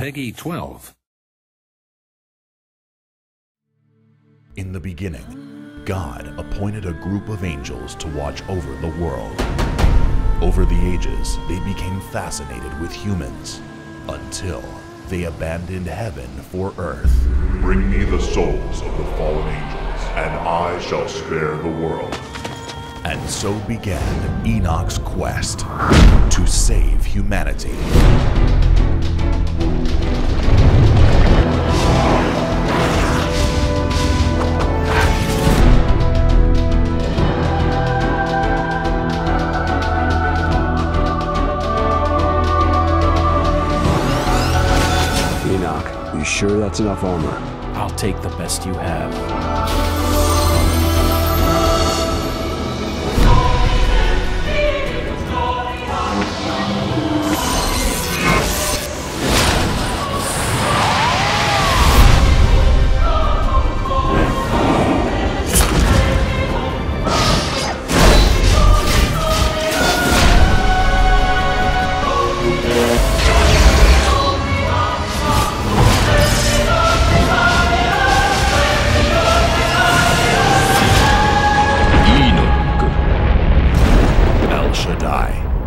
Peggy 12. In the beginning, God appointed a group of angels to watch over the world. Over the ages, they became fascinated with humans until they abandoned heaven for earth. Bring me the souls of the fallen angels, and I shall spare the world. And so began Enoch's quest to save humanity. You sure that's enough armor? I'll take the best you have. Shaddai.